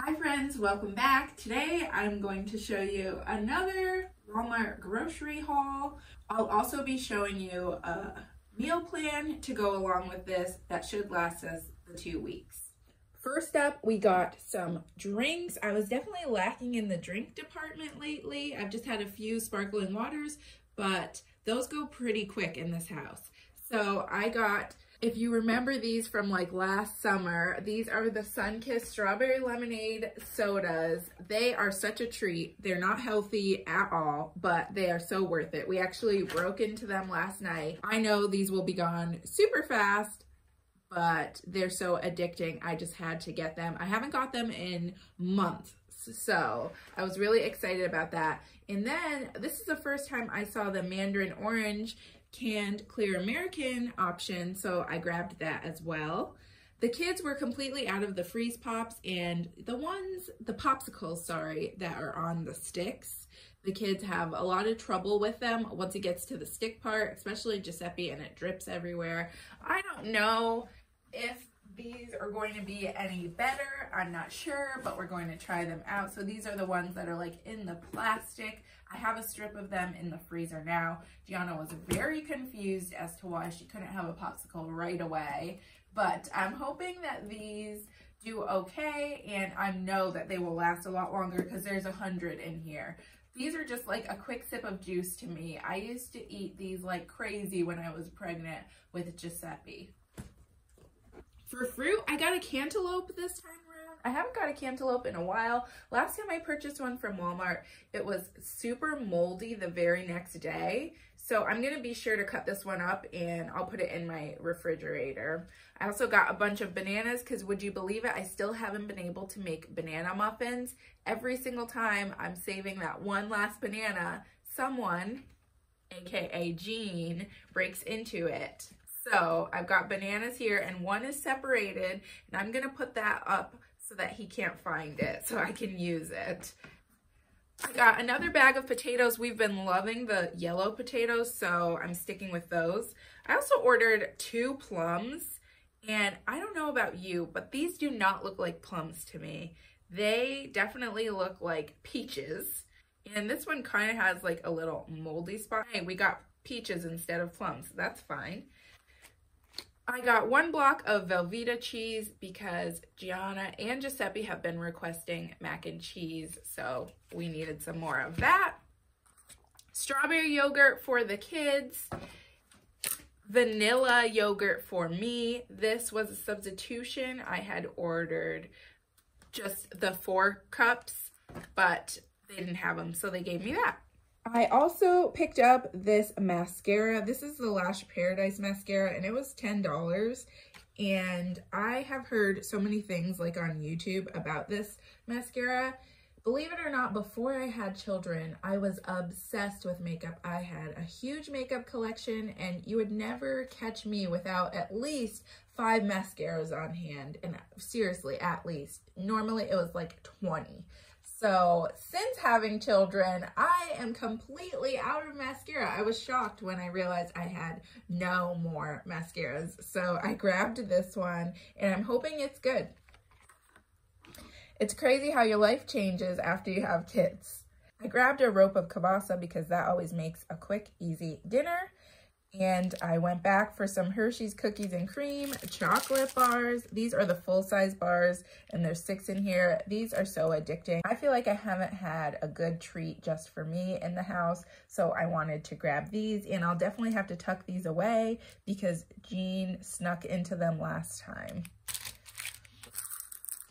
Hi friends, welcome back. Today I'm going to show you another Walmart grocery haul. I'll also be showing you a meal plan to go along with this that should last us the two weeks. First up, we got some drinks. I was definitely lacking in the drink department lately. I've just had a few sparkling waters, but those go pretty quick in this house. So I got if you remember these from like last summer, these are the Sunkist Strawberry Lemonade sodas. They are such a treat. They're not healthy at all, but they are so worth it. We actually broke into them last night. I know these will be gone super fast, but they're so addicting. I just had to get them. I haven't got them in months. So I was really excited about that. And then this is the first time I saw the Mandarin Orange canned clear American option, so I grabbed that as well. The kids were completely out of the freeze pops and the ones, the popsicles, sorry, that are on the sticks. The kids have a lot of trouble with them once it gets to the stick part, especially Giuseppe, and it drips everywhere. I don't know if these are going to be any better. I'm not sure, but we're going to try them out. So these are the ones that are like in the plastic. I have a strip of them in the freezer now. Gianna was very confused as to why she couldn't have a popsicle right away, but I'm hoping that these do okay and I know that they will last a lot longer because there's a hundred in here. These are just like a quick sip of juice to me. I used to eat these like crazy when I was pregnant with Giuseppe. For fruit, I got a cantaloupe this time around. I haven't got a cantaloupe in a while. Last time I purchased one from Walmart, it was super moldy the very next day. So I'm going to be sure to cut this one up and I'll put it in my refrigerator. I also got a bunch of bananas because would you believe it? I still haven't been able to make banana muffins. Every single time I'm saving that one last banana, someone, aka Jean, breaks into it so I've got bananas here and one is separated and I'm gonna put that up so that he can't find it so I can use it. I got another bag of potatoes. We've been loving the yellow potatoes, so I'm sticking with those. I also ordered two plums, and I don't know about you, but these do not look like plums to me. They definitely look like peaches, and this one kind of has like a little moldy spot. Hey, we got peaches instead of plums. That's fine. I got one block of Velveeta cheese because Gianna and Giuseppe have been requesting mac and cheese, so we needed some more of that. Strawberry yogurt for the kids. Vanilla yogurt for me. This was a substitution. I had ordered just the four cups, but they didn't have them, so they gave me that. I also picked up this mascara. This is the Lash Paradise mascara and it was $10. And I have heard so many things like on YouTube about this mascara. Believe it or not, before I had children, I was obsessed with makeup. I had a huge makeup collection and you would never catch me without at least five mascaras on hand. And seriously, at least. Normally it was like 20. So since having children, I am completely out of mascara. I was shocked when I realized I had no more mascaras. So I grabbed this one and I'm hoping it's good. It's crazy how your life changes after you have kids. I grabbed a rope of kielbasa because that always makes a quick, easy dinner. And I went back for some Hershey's Cookies and Cream chocolate bars. These are the full-size bars, and there's six in here. These are so addicting. I feel like I haven't had a good treat just for me in the house, so I wanted to grab these, and I'll definitely have to tuck these away because Jean snuck into them last time.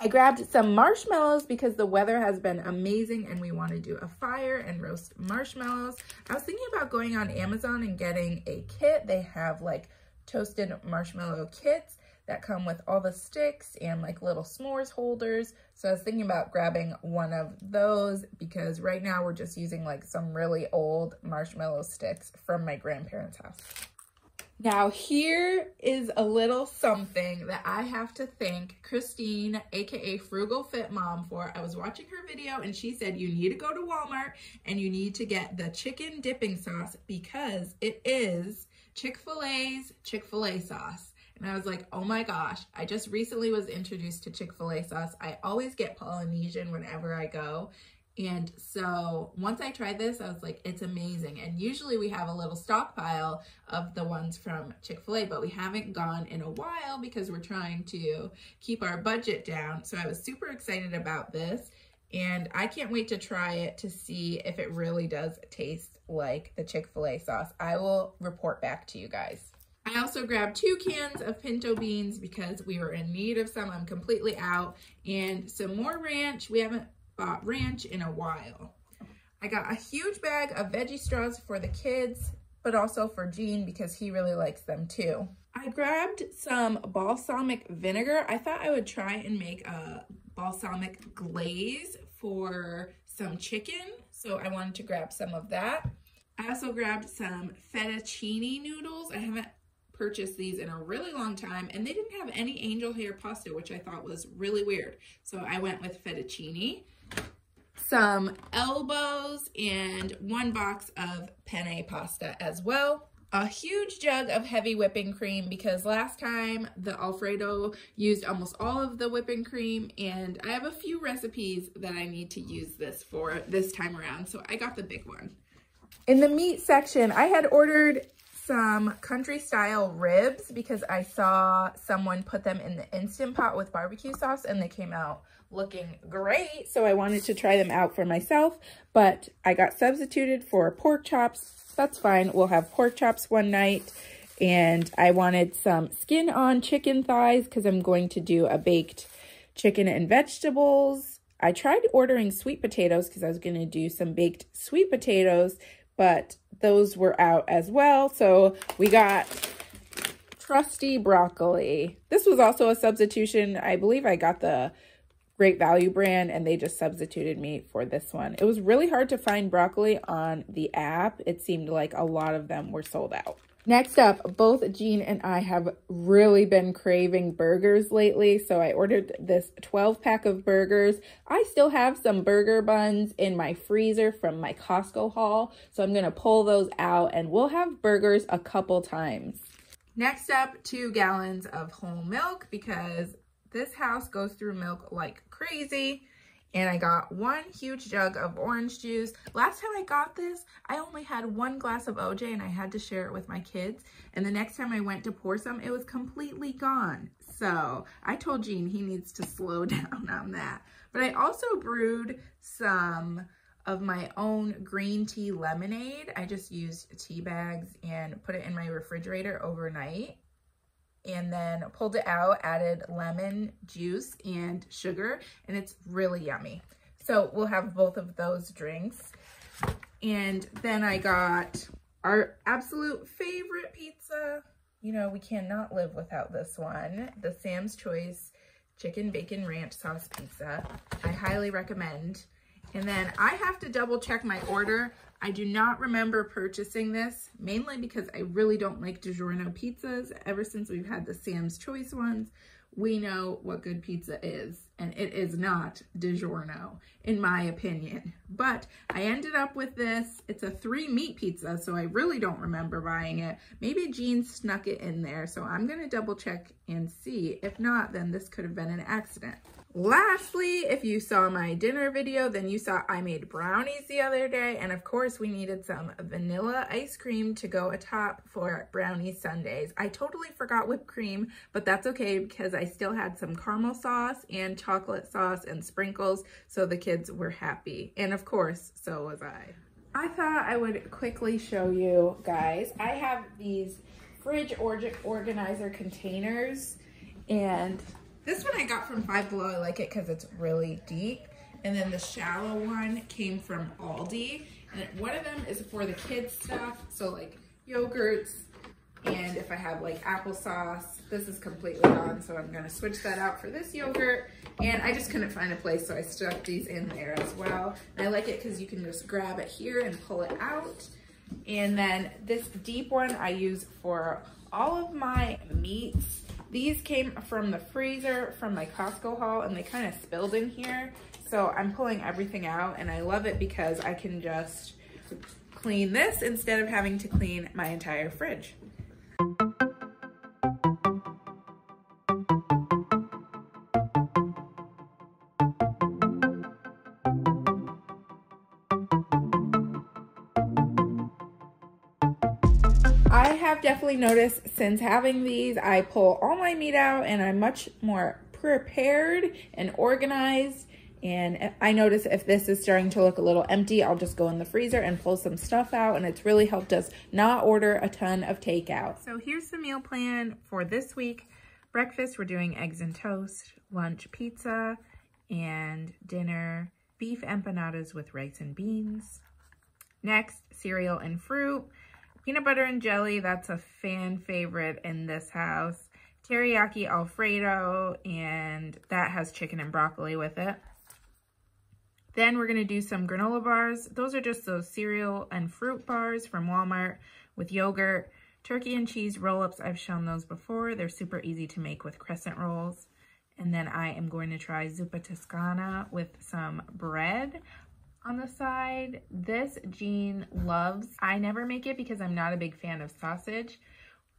I grabbed some marshmallows because the weather has been amazing and we want to do a fire and roast marshmallows. I was thinking about going on Amazon and getting a kit. They have like toasted marshmallow kits that come with all the sticks and like little s'mores holders. So I was thinking about grabbing one of those because right now we're just using like some really old marshmallow sticks from my grandparents' house. Now here is a little something that I have to thank Christine, aka Frugal Fit Mom for. I was watching her video and she said you need to go to Walmart and you need to get the chicken dipping sauce because it is Chick-fil-A's Chick-fil-A sauce. And I was like, oh my gosh, I just recently was introduced to Chick-fil-A sauce. I always get Polynesian whenever I go. And so once I tried this, I was like, it's amazing. And usually we have a little stockpile of the ones from Chick-fil-A, but we haven't gone in a while because we're trying to keep our budget down. So I was super excited about this and I can't wait to try it to see if it really does taste like the Chick-fil-A sauce. I will report back to you guys. I also grabbed two cans of pinto beans because we were in need of some. I'm completely out. And some more ranch. We haven't bought ranch in a while. I got a huge bag of veggie straws for the kids, but also for Gene because he really likes them too. I grabbed some balsamic vinegar. I thought I would try and make a balsamic glaze for some chicken. So I wanted to grab some of that. I also grabbed some fettuccine noodles. I haven't purchased these in a really long time and they didn't have any angel hair pasta, which I thought was really weird. So I went with fettuccine, some elbows, and one box of penne pasta as well. A huge jug of heavy whipping cream because last time the Alfredo used almost all of the whipping cream and I have a few recipes that I need to use this for this time around. So I got the big one. In the meat section, I had ordered some country style ribs because I saw someone put them in the Instant Pot with barbecue sauce and they came out looking great. So I wanted to try them out for myself, but I got substituted for pork chops. That's fine. We'll have pork chops one night. And I wanted some skin on chicken thighs because I'm going to do a baked chicken and vegetables. I tried ordering sweet potatoes because I was going to do some baked sweet potatoes, but those were out as well. So we got trusty broccoli. This was also a substitution. I believe I got the Great Value brand and they just substituted me for this one. It was really hard to find broccoli on the app. It seemed like a lot of them were sold out. Next up, both Gene and I have really been craving burgers lately, so I ordered this 12 pack of burgers. I still have some burger buns in my freezer from my Costco haul, so I'm gonna pull those out and we'll have burgers a couple times. Next up, two gallons of whole milk because this house goes through milk like crazy and I got one huge jug of orange juice. Last time I got this, I only had one glass of OJ and I had to share it with my kids. And the next time I went to pour some, it was completely gone. So I told Gene he needs to slow down on that. But I also brewed some of my own green tea lemonade. I just used tea bags and put it in my refrigerator overnight and then pulled it out, added lemon juice and sugar, and it's really yummy. So we'll have both of those drinks. And then I got our absolute favorite pizza. You know, we cannot live without this one. The Sam's Choice Chicken Bacon Ranch Sauce Pizza. I highly recommend. And then I have to double check my order. I do not remember purchasing this, mainly because I really don't like DiGiorno pizzas. Ever since we've had the Sam's Choice ones, we know what good pizza is, and it is not DiGiorno, in my opinion. But I ended up with this. It's a three meat pizza, so I really don't remember buying it. Maybe Jean snuck it in there, so I'm gonna double check and see. If not, then this could have been an accident. Lastly, if you saw my dinner video, then you saw I made brownies the other day. And of course, we needed some vanilla ice cream to go atop for brownie sundaes. I totally forgot whipped cream, but that's okay because I still had some caramel sauce and chocolate sauce and sprinkles. So the kids were happy. And of course, so was I. I thought I would quickly show you guys. I have these fridge organizer containers and this one I got from Five Below. I like it because it's really deep. And then the shallow one came from Aldi. And one of them is for the kids stuff. So like yogurts. And if I have like applesauce, this is completely gone. So I'm gonna switch that out for this yogurt. And I just couldn't find a place. So I stuck these in there as well. And I like it because you can just grab it here and pull it out. And then this deep one I use for all of my meats these came from the freezer from my Costco haul and they kind of spilled in here. So I'm pulling everything out and I love it because I can just clean this instead of having to clean my entire fridge. Have definitely noticed since having these, I pull all my meat out and I'm much more prepared and organized. And I notice if this is starting to look a little empty, I'll just go in the freezer and pull some stuff out. And it's really helped us not order a ton of takeout. So here's the meal plan for this week. Breakfast, we're doing eggs and toast. Lunch, pizza. And dinner, beef empanadas with rice and beans. Next, cereal and fruit. Peanut butter and jelly, that's a fan favorite in this house. Teriyaki Alfredo, and that has chicken and broccoli with it. Then we're going to do some granola bars. Those are just those cereal and fruit bars from Walmart with yogurt. Turkey and cheese roll-ups, I've shown those before. They're super easy to make with crescent rolls. And then I am going to try zuppa toscana with some bread on the side. This Jean loves. I never make it because I'm not a big fan of sausage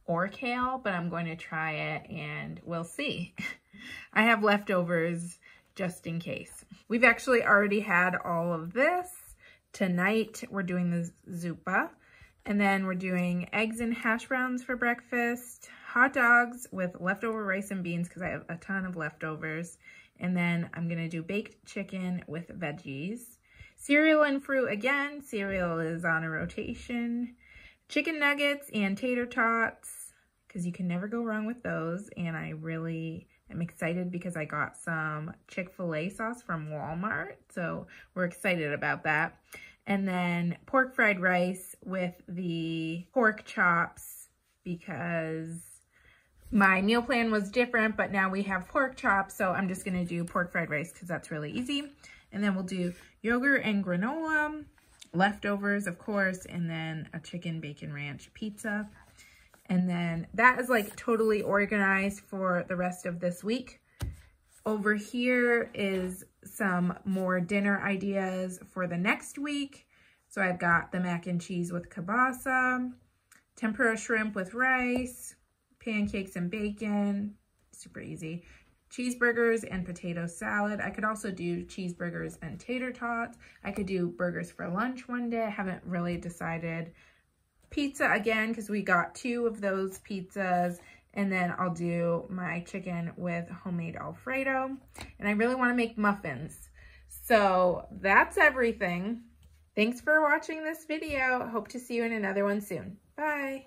or kale, but I'm going to try it and we'll see. I have leftovers just in case. We've actually already had all of this. Tonight, we're doing the zuppa. And then we're doing eggs and hash browns for breakfast, hot dogs with leftover rice and beans because I have a ton of leftovers. And then I'm going to do baked chicken with veggies. Cereal and fruit again. Cereal is on a rotation. Chicken nuggets and tater tots because you can never go wrong with those. And I really am excited because I got some Chick-fil-A sauce from Walmart. So we're excited about that. And then pork fried rice with the pork chops because my meal plan was different, but now we have pork chops. So I'm just going to do pork fried rice because that's really easy. And then we'll do yogurt and granola, leftovers, of course, and then a chicken bacon ranch pizza. And then that is like totally organized for the rest of this week. Over here is some more dinner ideas for the next week. So I've got the mac and cheese with kielbasa, tempura shrimp with rice, pancakes and bacon, super easy, cheeseburgers and potato salad. I could also do cheeseburgers and tater tots. I could do burgers for lunch one day. I haven't really decided. Pizza again, because we got two of those pizzas. And then I'll do my chicken with homemade Alfredo. And I really want to make muffins. So that's everything. Thanks for watching this video. Hope to see you in another one soon. Bye.